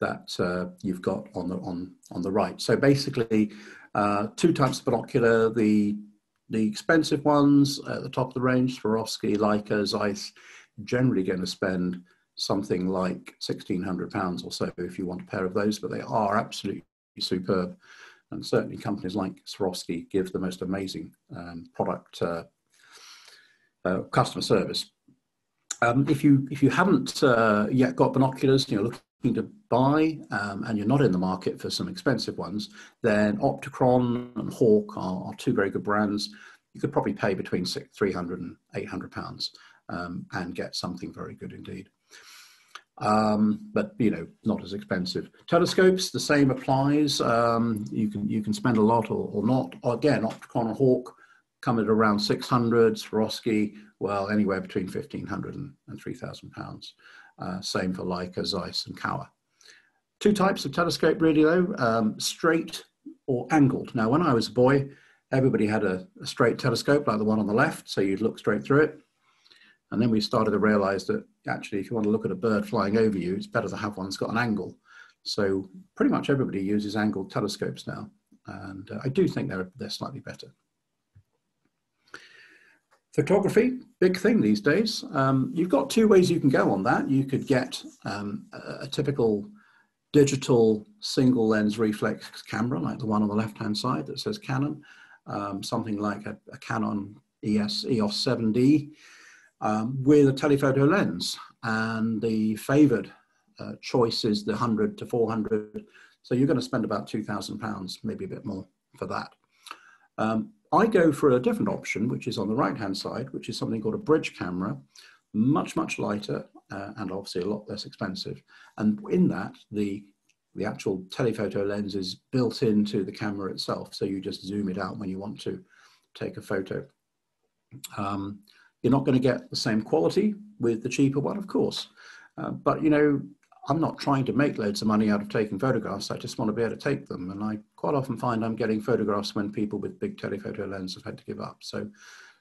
[SPEAKER 1] that uh, you've got on the, on, on the right. So basically, uh, two types of binocular, the, the expensive ones at the top of the range, Swarovski, Leica, Zeiss, generally going to spend something like £1,600 or so if you want a pair of those, but they are absolutely superb. And certainly companies like Swarovski give the most amazing um, product uh, uh, customer service. Um, if you if you haven't uh, yet got binoculars, and you're looking to buy, um, and you're not in the market for some expensive ones, then Opticron and Hawke are, are two very good brands. You could probably pay between 300 and 800 pounds um, and get something very good indeed um, but you know not as expensive. Telescopes, the same applies. Um, you can you can spend a lot or, or not. Again, Opticron and Hawke come at around 600. Swarovski, well, anywhere between 1500 and, and 3000 pounds. Uh, same for Leica, Zeiss and Kowa. Two types of telescope really though, um, straight or angled. Now when I was a boy, everybody had a, a, straight telescope like the one on the left, so you'd look straight through it. And then we started to realize that actually if you want to look at a bird flying over you, it's better to have one that's got an angle. So pretty much everybody uses angled telescopes now. And uh, I do think they're, they're slightly better. Photography, big thing these days. Um, you've got two ways you can go on that. You could get um, a, a, typical digital single lens reflex camera, like the one on the left-hand side that says Canon, um, something like a, a, Canon ES EOS 7D um, with a telephoto lens. And the favored uh, choice is the 100 to 400. So you're going to spend about £2,000, maybe a bit more for that. Um, I go for a different option, which is on the right hand side, which is something called a bridge camera, much, much lighter uh, and obviously a lot less expensive. And in that, the, the actual telephoto lens is built into the camera itself. So you just zoom it out when you want to take a photo. Um, you're not going to get the same quality with the cheaper one, of course. Uh, but, you know, I'm not trying to make loads of money out of taking photographs. I just want to be able to take them. And I quite often find I'm getting photographs when people with big telephoto lenses have had to give up. So,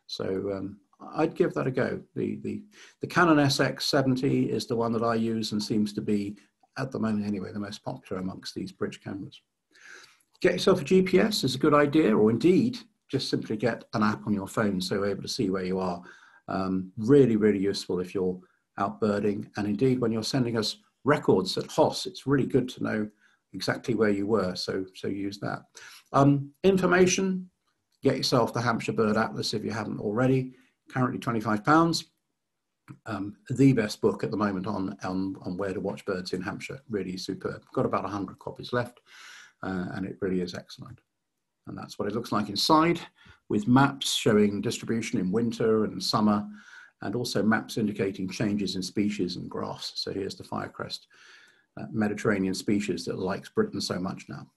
[SPEAKER 1] so um, I'd give that a go. The, the, the Canon SX70 is the one that I use and seems to be, at the moment anyway, the most popular amongst these bridge cameras. Get yourself a GPS is a good idea, or indeed, just simply get an app on your phone so you're able to see where you are. Um, really, really useful if you're out birding. And indeed, when you're sending us records at HOSS, it's really good to know exactly where you were, so, so use that. Um, information, get yourself the Hampshire Bird Atlas if you haven't already, currently £25. Um, the best book at the moment on, on, on where to watch birds in Hampshire, really superb. Got about 100 copies left, uh, and it really is excellent. And that's what it looks like inside, with maps showing distribution in winter and summer, and also maps indicating changes in species and graphs. So here's the firecrest, uh, Mediterranean species that likes Britain so much now.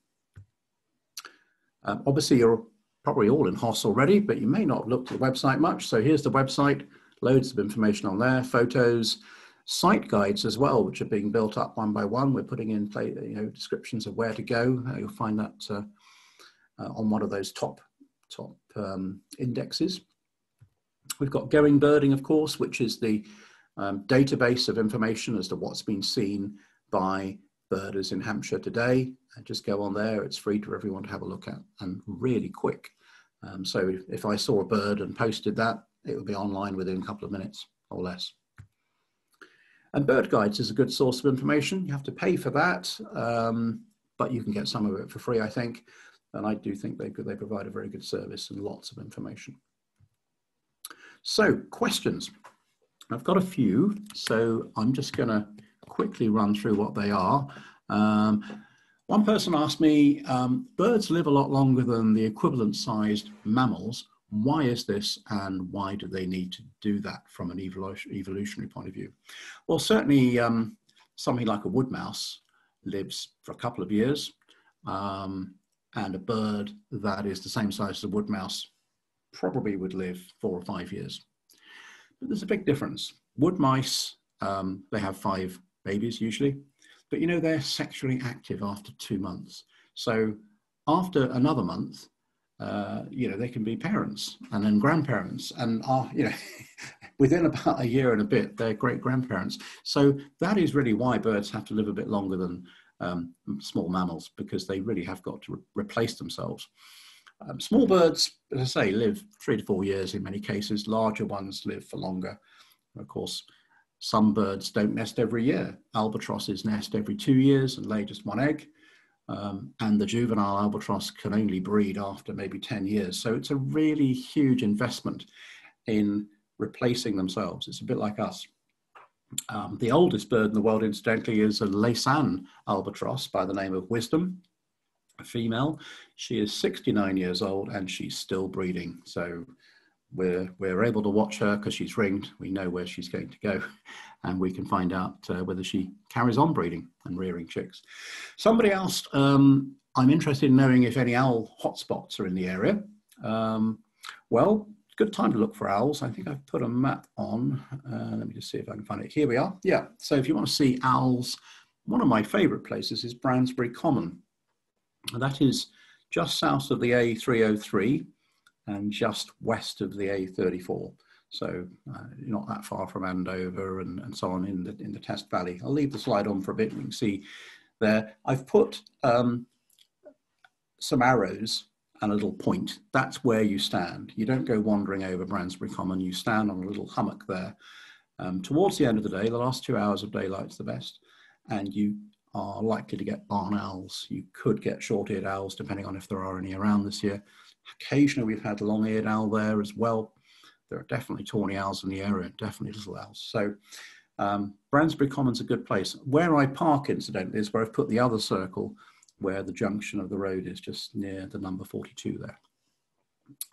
[SPEAKER 1] Um, obviously, you're probably all in HOSS already, but you may not have looked at the website much. So here's the website, loads of information on there, photos, site guides as well, which are being built up one by one. We're putting in you know, descriptions of where to go. Uh, you'll find that uh, uh, on one of those top, top um, indexes. We've got Going Birding, of course, which is the um, database of information as to what's been seen by birders in Hampshire today. And just go on there, it's free to everyone to have a look at and really quick. Um, so if, if I saw a bird and posted that, it would be online within a couple of minutes or less. And BirdGuides is a good source of information. You have to pay for that, um, but you can get some of it for free, I think. And I do think they, they provide a very good service and lots of information. So questions. I've got a few, so I'm just going to quickly run through what they are. Um, one person asked me, um, birds live a lot longer than the equivalent sized mammals. Why is this and why do they need to do that from an evolutionary point of view? Well, certainly um, something like a wood mouse lives for a couple of years um, and a bird that is the same size as a wood mouse probably would live four or five years. But there's a big difference. Wood mice, um, they have five babies usually, but you know, they're sexually active after two months. So after another month, uh, you know, they can be parents and then grandparents and are, you know, within about a year and a bit, they're great grandparents. So that is really why birds have to live a bit longer than um, small mammals because they really have got to re replace themselves. Um, small birds, as I say, live three to four years in many cases. Larger ones live for longer. Of course, some birds don't nest every year. Albatrosses nest every two years and lay just one egg. Um, and the juvenile albatross can only breed after maybe 10 years. So it's a really huge investment in replacing themselves. It's a bit like us. Um, the oldest bird in the world, incidentally, is a Laysan albatross by the name of Wisdom a female. She is 69 years old and she's still breeding. So we're, we're able to watch her because she's ringed. We know where she's going to go and we can find out uh, whether she carries on breeding and rearing chicks. Somebody asked, um, I'm interested in knowing if any owl hotspots are in the area. Um, well, good time to look for owls. I think I've put a map on. Uh, let me just see if I can find it. Here we are. Yeah, so if you want to see owls, one of my favourite places is Bransbury Common. That is just south of the A303 and just west of the A34. So uh, not that far from Andover and, and so on in the, in the Test Valley. I'll leave the slide on for a bit. You can see there. I've put um, some arrows and a little point. That's where you stand. You don't go wandering over Bransbury Common. You stand on a little hummock there. Um, towards the end of the day, the last two hours of daylight's the best, and you are likely to get barn owls. You could get short-eared owls, depending on if there are any around this year. Occasionally, we've had long-eared owl there as well. There are definitely tawny owls in the area, definitely little owls. So um, Bransbury Common's a good place. Where I park, incidentally, is where I've put the other circle, where the junction of the road is just near the number 42 there.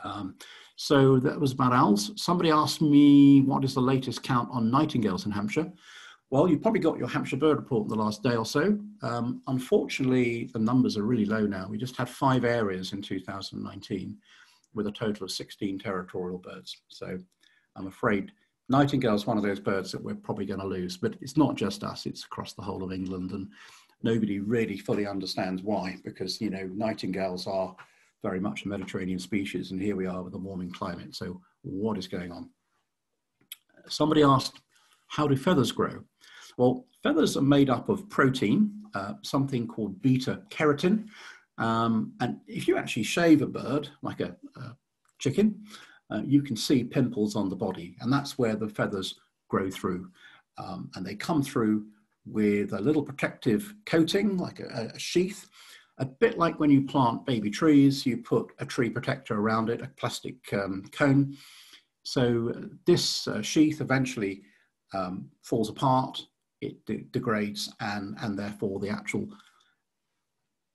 [SPEAKER 1] Um, so that was about owls. Somebody asked me what is the latest count on nightingales in Hampshire. Well, you probably got your Hampshire Bird Report in the last day or so. Um, unfortunately, the numbers are really low now. We just had five areas in 2019 with a total of 16 territorial birds. So I'm afraid nightingale is one of those birds that we're probably going to lose, but it's not just us, it's across the whole of England. And nobody really fully understands why, because, you know, nightingales are very much a Mediterranean species, and here we are with a warming climate. So what is going on? Somebody asked, how do feathers grow? Well, feathers are made up of protein, uh, something called beta keratin, um, and if you actually shave a bird, like a, a chicken, uh, you can see pimples on the body, and that's where the feathers grow through. Um, and they come through with a little protective coating, like a, a, sheath, a bit like when you plant baby trees, you put a tree protector around it, a plastic um, cone. So uh, this uh, sheath eventually um, falls apart, it de degrades, and, and therefore the actual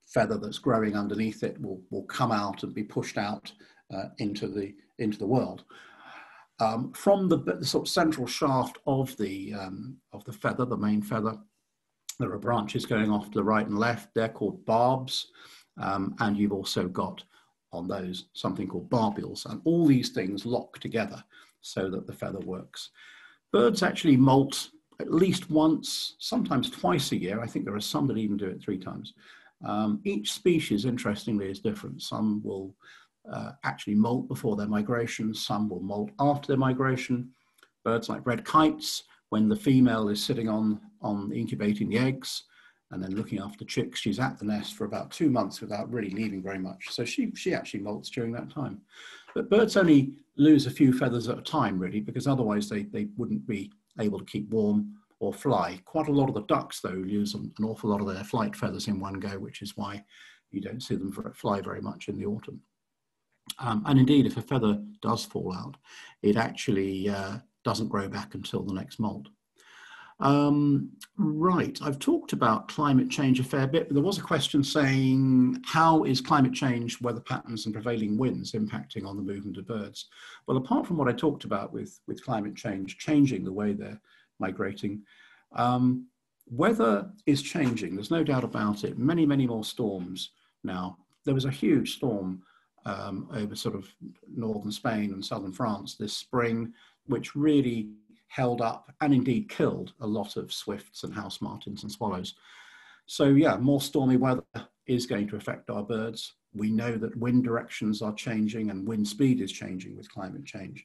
[SPEAKER 1] feather that's growing underneath it will, will come out and be pushed out uh, into, the, into the world. Um, from the, the, sort of central shaft of the, um, of the feather, the main feather, there are branches going off to the right and left. They're called barbs. Um, and you've also got on those something called barbules. And all these things lock together so that the feather works. Birds actually molt at least once, sometimes twice a year. I think there are some that even do it three times. Um, each species, interestingly, is different. Some will uh, actually molt before their migration, some will molt after their migration. Birds like red kites, when the female is sitting on, on incubating the eggs and then looking after chicks, she's at the nest for about two months without really leaving very much. So she, she actually molts during that time. But birds only lose a few feathers at a time, really, because otherwise they, they wouldn't be able to keep warm or fly. Quite a lot of the ducks, though, lose an, an awful lot of their flight feathers in one go, which is why you don't see them fly very much in the autumn. Um, and indeed, if a feather does fall out, it actually uh, doesn't grow back until the next molt. Um, right, I've talked about climate change a fair bit, but there was a question saying, how is climate change, weather patterns and prevailing winds impacting on the movement of birds? Well, apart from what I talked about with, with climate change changing the way they're migrating. Um, weather is changing, there's no doubt about it. Many, many more storms now. There was a huge storm um, over sort of northern Spain and southern France this spring, which really held up and indeed killed a lot of swifts and house martins and swallows. So yeah, more stormy weather is going to affect our birds. We know that wind directions are changing and wind speed is changing with climate change.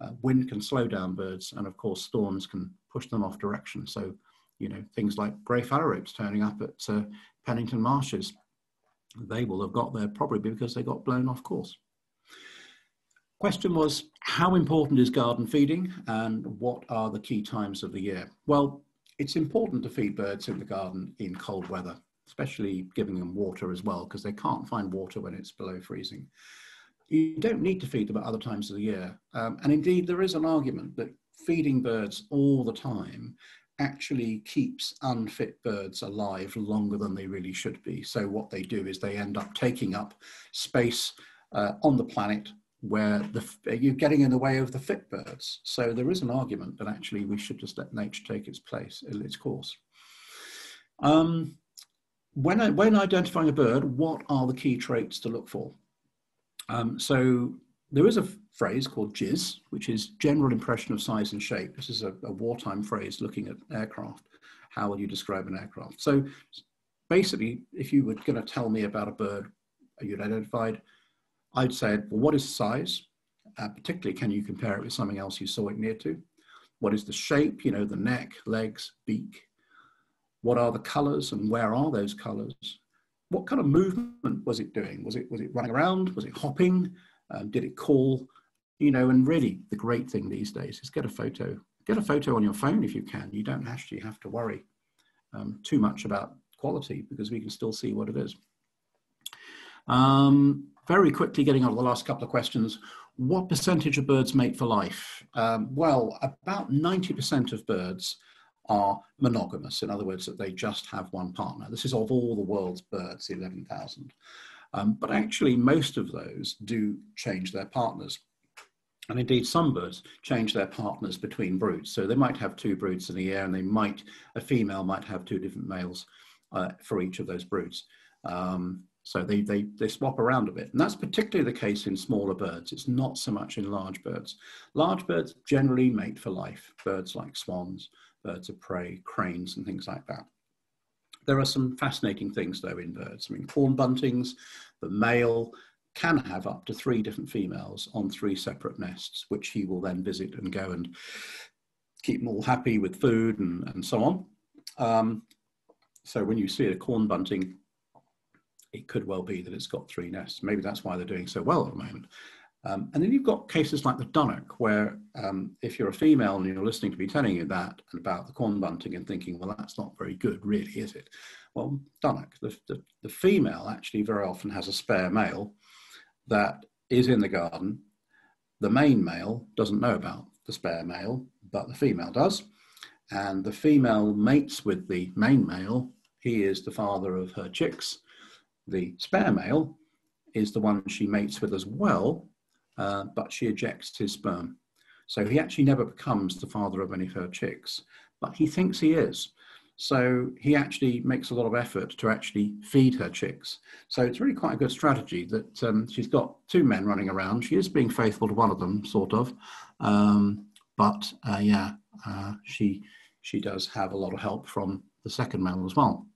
[SPEAKER 1] Uh, wind can slow down birds, and of course, storms can push them off direction. So, you know, things like grey phalaropes turning up at uh, Pennington Marshes, they will have got there probably because they got blown off course. Question was, how important is garden feeding and what are the key times of the year? Well, it's important to feed birds in the garden in cold weather, especially giving them water as well, because they can't find water when it's below freezing. You don't need to feed them at other times of the year. Um, and indeed, there is an argument that feeding birds all the time actually keeps unfit birds alive longer than they really should be. So what they do is they end up taking up space uh, on the planet where the, you're getting in the way of the fit birds. So there is an argument that actually we should just let nature take its place, in its course. Um, when, when identifying a bird, what are the key traits to look for? Um, so there is a phrase called GIS, which is general impression of size and shape. This is a, a wartime phrase looking at aircraft. How will you describe an aircraft? So basically, if you were going to tell me about a bird you'd identified, I'd say, well, what is size? Uh, particularly, can you compare it with something else you saw it near to? What is the shape, you know, the neck, legs, beak? What are the colors and where are those colors? What kind of movement was it doing? Was it, was it running around? Was it hopping? Um, did it call? You know, and really the great thing these days is get a photo. Get a photo on your phone if you can. You don't actually have to worry um, too much about quality because we can still see what it is. Um, very quickly getting on to the last couple of questions. What percentage of birds mate for life? Um, well, about 90% of birds are monogamous. In other words, that they just have one partner. This is of all the world's birds, 11,000. Um, but actually, most of those do change their partners. And indeed, some birds change their partners between broods. So they might have two broods in a year, and they might, a female might have two different males uh, for each of those broods. Um, so they, they, they swap around a bit. And that's particularly the case in smaller birds. It's not so much in large birds. Large birds generally mate for life, birds like swans, birds of prey, cranes, and things like that. There are some fascinating things, though, in birds. I mean, corn buntings, the male can have up to three different females on three separate nests, which he will then visit and go and keep them all happy with food and, and so on. Um, so when you see a corn bunting, it could well be that it's got three nests. Maybe that's why they're doing so well at the moment. Um, and then you've got cases like the Dunnock, where um, if you're a female and you're listening to me telling you that and about the corn bunting and thinking, well, that's not very good, really, is it? Well, Dunnock, the, the, the female actually very often has a spare male that is in the garden. The main male doesn't know about the spare male, but the female does. And the female mates with the main male. He is the father of her chicks. The spare male is the one she mates with as well, uh, but she ejects his sperm. So he actually never becomes the father of any of her chicks, but he thinks he is. So he actually makes a lot of effort to actually feed her chicks. So it's really quite a good strategy that um, she's got two men running around. She is being faithful to one of them, sort of. Um, but uh, yeah, uh, she she does have a lot of help from the second male as well.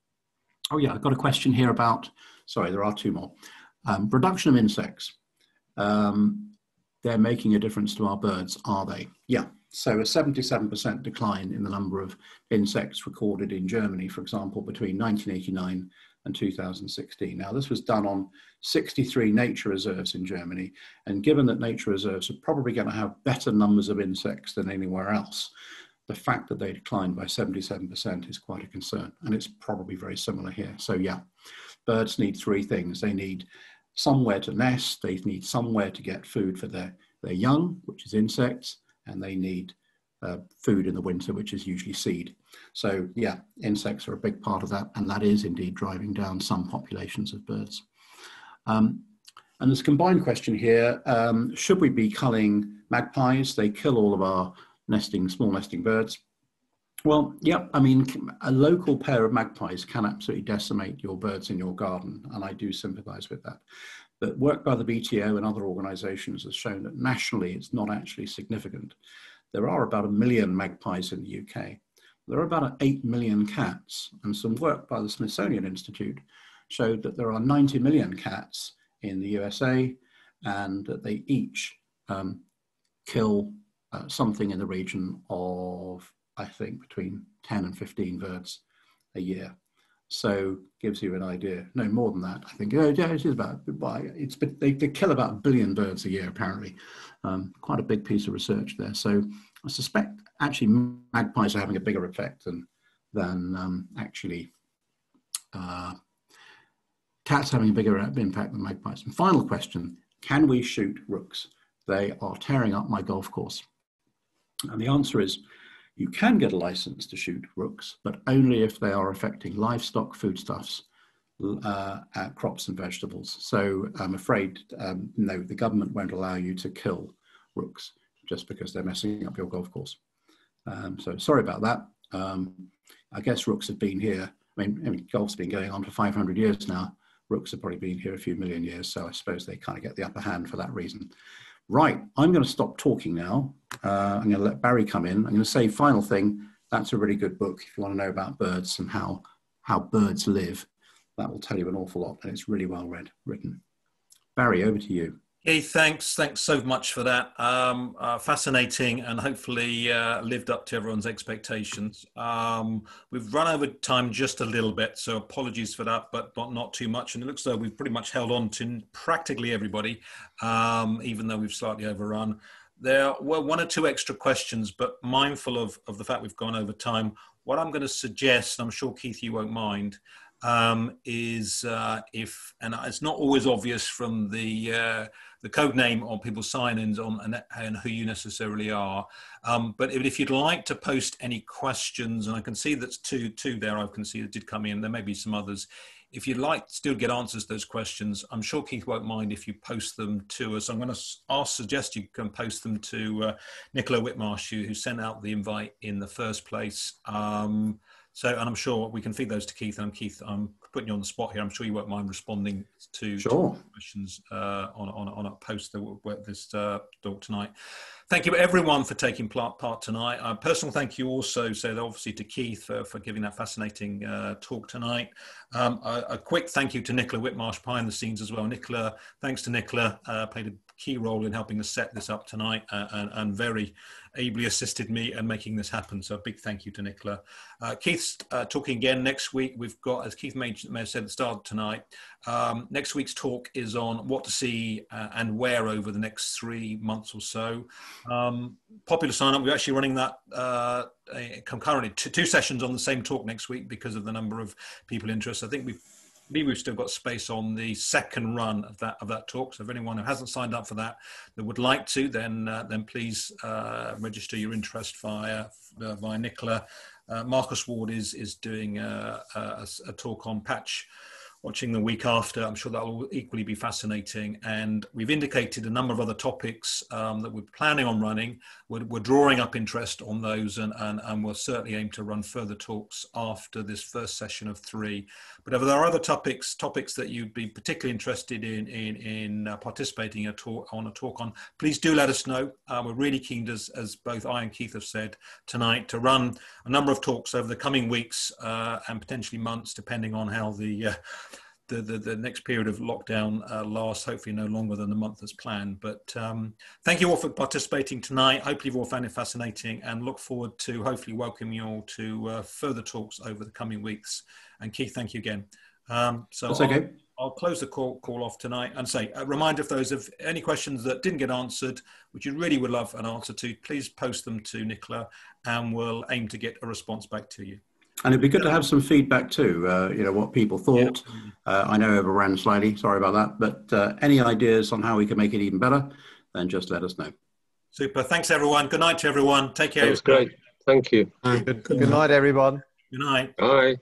[SPEAKER 1] Oh yeah, I've got a question here about, sorry, there are two more. Um, production of insects um, they're making a difference to our birds, are they? Yeah. So a 77% decline in the number of insects recorded in Germany, for example, between 1989 and 2016. Now, this was done on 63 nature reserves in Germany. And given that nature reserves are probably going to have better numbers of insects than anywhere else, the fact that they declined by 77% is quite a concern. And it's probably very similar here. So, yeah, birds need three things they need somewhere to nest, they need somewhere to get food for their, their young, which is insects, and they need uh, food in the winter, which is usually seed. So yeah, insects are a big part of that, and that is indeed driving down some populations of birds. Um, and there's a combined question here, um, should we be culling magpies? They kill all of our nesting, small nesting birds. Well, yeah, I mean, a local pair of magpies can absolutely decimate your birds in your garden, and I do sympathize with that. But work by the BTO and other organizations has shown that nationally it's not actually significant. There are about a million magpies in the UK. There are about 8 million cats, and some work by the Smithsonian Institute showed that there are 90 million cats in the USA, and that they each um, kill uh, something in the region of I think, between 10 and 15 birds a year. So gives you an idea. No more than that, I think. Oh, yeah, it is about. It's they, they kill about a billion birds a year apparently. Um, quite a big piece of research there. So I suspect actually magpies are having a bigger effect than than um, actually uh, cats having a bigger impact than magpies. And final question: Can we shoot rooks? They are tearing up my golf course. And the answer is you can get a license to shoot rooks, but only if they are affecting livestock, foodstuffs, uh, uh, crops and vegetables. So I'm afraid, um, no, the government won't allow you to kill rooks just because they're messing up your golf course. Um, so sorry about that. Um, I guess rooks have been here. I mean, I mean, golf's been going on for 500 years now. Rooks have probably been here a few million years, so I suppose they kind of get the upper hand for that reason. Right, I'm going to stop talking now. Uh, I'm going to let Barry come in. I'm going to say final thing. That's a really good book if you want to know about birds and how how birds live. That will tell you an awful lot, and it's really well read, written. Barry, over to you.
[SPEAKER 2] Hey, thanks. Thanks so much for that. Um, uh, fascinating and hopefully uh, lived up to everyone's expectations. Um, we've run over time just a little bit, so apologies for that, but not, not too much. And it looks like we've pretty much held on to practically everybody, um, even though we've slightly overrun. There were one or two extra questions, but mindful of, of the fact we've gone over time, what I'm going to suggest, and I'm sure Keith, you won't mind, um, is uh, if, and it's not always obvious from the uh, the code name on people's sign-ins on and, and who you necessarily are. Um, but if, if, you'd like to post any questions, and I can see that's two two there, I can see that did come in. There may be some others. If you'd like to still get answers to those questions, I'm sure Keith won't mind if you post them to us. I'm going to ask, suggest you can post them to uh, Nicola Whitmarsh, who, who sent out the invite in the first place. Um, so, and I'm sure we can feed those to Keith. And Keith, I'm putting you on the spot here. I'm sure you won't mind responding to,
[SPEAKER 1] sure.
[SPEAKER 2] questions uh, on, on, on a post that this uh, talk tonight. Thank you everyone for taking part, part tonight. A personal thank you also, so obviously to Keith for, for giving that fascinating uh, talk tonight. Um, a, a, quick thank you to Nicola Whitmarsh behind the scenes as well. Nicola, thanks to Nicola, uh, played a key role in helping us set this up tonight uh, and, and, very ably assisted me in making this happen. So a big thank you to Nicola. Uh, Keith's uh, talking again next week. We've got, as Keith may, may have said at the start tonight, um, next week's talk is on what to see uh, and where over the next three months or so. Um, popular sign up, we're actually running that uh, concurrently, two sessions on the same talk next week because of the number of people interested. I think we've we've still got space on the second run of that of that talk. So if anyone who hasn't signed up for that that would like to, then uh, then please uh, register your interest via uh, via Nicola. Uh, Marcus Ward is is doing a, a, a talk on patch watching the week after. I'm sure that will equally be fascinating. And we've indicated a number of other topics um, that we're planning on running. We're, we're drawing up interest on those, and, and, and, we'll certainly aim to run further talks after this first session of three. But if there are other topics topics that you'd be particularly interested in in, in uh, participating in a talk, on a talk on, please do let us know. Uh, we're really keen, as, as both I and Keith have said tonight, to run a number of talks over the coming weeks uh, and potentially months, depending on how the uh, the, the, the, next period of lockdown uh, lasts hopefully no longer than the month as planned. But um, thank you all for participating tonight. Hopefully you've all found it fascinating and look forward to hopefully welcoming you all to uh, further talks over the coming weeks. And Keith, thank you again. Um, so
[SPEAKER 1] That's okay.
[SPEAKER 2] I'll, I'll, close the call, call off tonight and say a reminder if those of any questions that didn't get answered, which you really would love an answer to, please post them to Nicola and we'll aim to get a response back to you.
[SPEAKER 1] And it'd be good to have some feedback too. Uh, you know what people thought. Uh, I know overran slightly. Sorry about that. But uh, any ideas on how we can make it even better, then just let us know.
[SPEAKER 2] Super. Thanks everyone. Good night to everyone. Take care.
[SPEAKER 3] It was great. Thank you.
[SPEAKER 4] Good, good night, everyone.
[SPEAKER 2] Good night.
[SPEAKER 3] Bye.